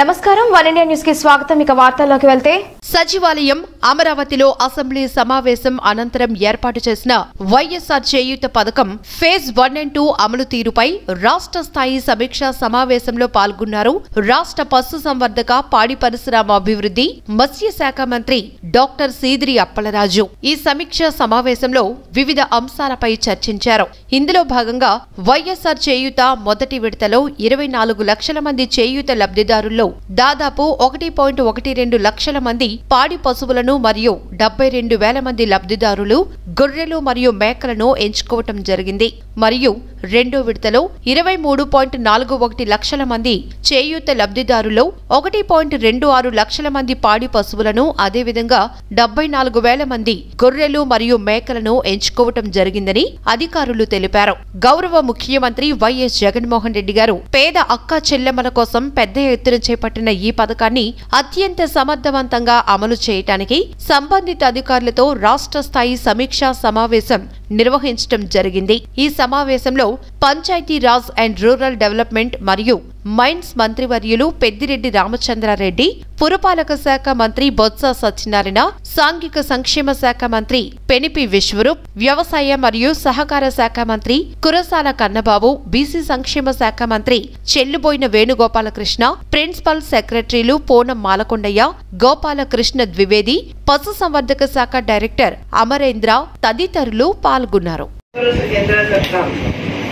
నమస్కారం. One India న్యూస్కి స్వాగతం. ఇక వార్తల్లోకి వెళ్తే సచివాలయం అమరావతిలో అసెంబ్లీ సమావేశం అనంతరం ఏర్పాటు చేసిన వైఎస్ఆర్ చేయూత పథకం ఫేజ్ వన్ అండ్ టూ అమలు తీరుపై రాష్ట్ర స్థాయి సమీక్షా సమావేశంలో పాల్గొన్నారు రాష్ట్ర పశు సంవర్ధక పాడి పరిశ్రమ అభివృద్ధి మత్స్య శాఖ మంత్రి డాక్టర్ సీదిరి అప్పలరాజు ఈ సమీక్షా సమావేశంలో వివిధ అంశాలపై చర్చించారు. ఇందులో భాగంగా వైఎస్ఆర్ చేయూత మొదటి విడతలో ఇరవై నాలుగు లక్షల మంది చేయూత లబ్ధిదారుల్లో దాదాపు ఒకటి పాయింట్ ఒకటి రెండు లక్షల మంది పాడి పశువులను మరియు డెబ్బై రెండు వేల మంది లబ్ధిదారులు గొర్రెలు మరియు మేకలను ఎంచుకోవటం జరిగింది. మరియు రెండో విడతలో ఇరవై మూడు పాయింట్ నాలుగు ఒకటి లక్షల మంది చేయూత లబ్ధిదారులో ఒకటి పాయింట్ రెండు ఆరు లక్షల మంది పాడి పశువులను అదేవిధంగా డెబ్బై నాలుగు వేల మంది గొర్రెలు మరియు మేకలను ఎంచుకోవటం జరిగిందని అధికారులు తెలిపారు. గౌరవ ముఖ్యమంత్రి వైఎస్ జగన్మోహన్ రెడ్డి గారు పేద అక్క చెల్లెమ్మల కోసం పెద్ద ఎత్తున చేపట్టిన ఈ పథకాన్ని అత్యంత సమర్థవంతంగా అమలు చేయటానికి సంబంధిత అధికారులతో రాష్ట్ర స్థాయి సమీక్షా సమావేశం నిర్వహించడం జరిగింది. ఈ సమావేశంలో Panchayati Raj and rural development మరియు మైన్స్ మంత్రివర్యులు పెద్దిరెడ్డి రామచంద్రారెడ్డి పురపాలక శాఖ మంత్రి బొత్స సత్యనారాయణ సాంఘిక సంక్షేమ శాఖ మంత్రి పెనిపి విశ్వరూప్ వ్యవసాయ మరియు సహకార శాఖ మంత్రి కురసాల కన్నబాబు బీసీ సంక్షేమ శాఖ మంత్రి చెల్లుబోయిన వేణుగోపాలకృష్ణ ప్రిన్సిపల్ సెక్రటరీలు పూనం మాలకొండయ్య గోపాలకృష్ణ ద్వివేది పశుసంవర్ధక శాఖ డైరెక్టర్ అమరేంద్ర తదితరులు పాల్గొన్నారు.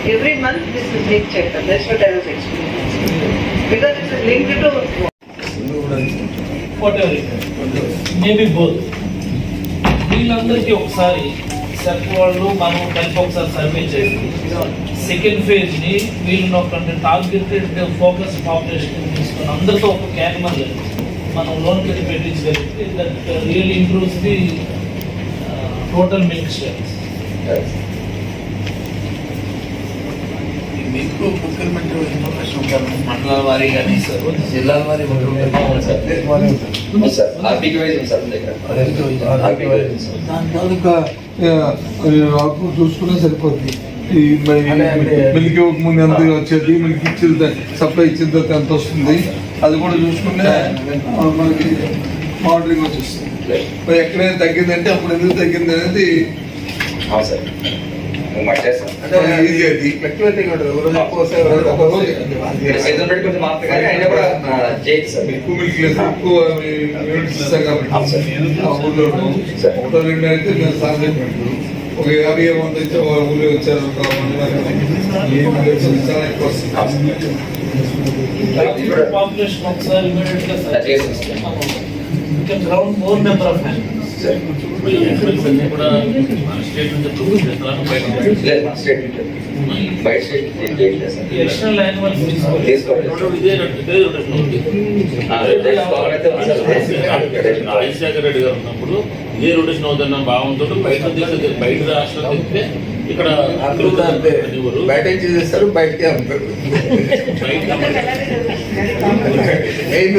Every month this is being checked and that's what I was explaining. Because it is linked to whatever it is. Maybe both వీళ్ళందరికీ ఒకసారి సెర్క్ వాళ్ళు మనం కలిపి ఒకసారి సర్వే చేసి సెకండ్ ఫేజ్ని వీళ్ళని ఒక టార్గెటెడ్ ఫోకస్ పాపులేషన్ తీసుకుని అందరితో ఒక క్యాన్మల్ మనం లోన్ కింద పెట్టించగలిగితే that real improves the total milk shares మీకు ప్రొక్యూర్మెంట్ ఇన్ఫర్మేషన్ ఉంటారు మండలాల వారీ కానీ సార్ జిల్లాల వారీ సార్ ఆర్బీకి వైజ్ ఉంది సార్ దగ్గర ఆర్బీకి సార్ దాని తాలూకా రాకు సరిపోతుంది మరి మిల్క్ ఇవ్వక ఎంత వచ్చేది మిల్క్ ఇచ్చిన సప్లై ఇచ్చిన తర్వాత ఎంత వస్తుంది అది కూడా చూసుకుంటే మనకి ఆర్డరింగ్ వచ్చేస్తుంది మరి ఎక్కడైనా తగ్గిందంటే అప్పుడు ఎందుకు తగ్గింది అనేది అవును సార్ నువ్వు మర్చేస్తాను అంటే ఈజీ అది ఫ్లక్చువేటింగ్ ఉంటుంది ఒక రోజు ఎక్కువ వస్తాయి ఒక రోజు తక్కువ వస్తాయి. ఐదు వందలు కొంచెం మాత్రం కానీ అయినా కూడా చేయదు సార్ ఎక్కువ మిల్క్ లేదు ఎక్కువ యూనిట్స్ ఇస్తాం కాబట్టి అవును సార్. ఆ ఊళ్ళో సార్. ఒకటో రెండు అయితే నేను సార్ చెప్పినట్టు ఒక యాభై వంద అయితే ఒక ఊళ్ళో వచ్చారు ఒక వంద మంది. ఈ ఊళ్ళో చాలా ఎక్కువ వస్తుంది పాపులేషన్ ఒకసారి ఇమీడియట్ గా అది చేసి ఇస్తాం. ఇంకా ground more number of families state state state ఇదే ఆ, రాజశేఖర రెడ్డి గారు ఉన్నప్పుడు ఇదే రొటేషన్ అవుతున్న భావంతో బయట దేశం బయట రాష్ట్రాలు తిప్పితే ఇక్కడ బయట ఏం చేసేస్తారు బయటకే అమ్ముతారు బయట మెయిన్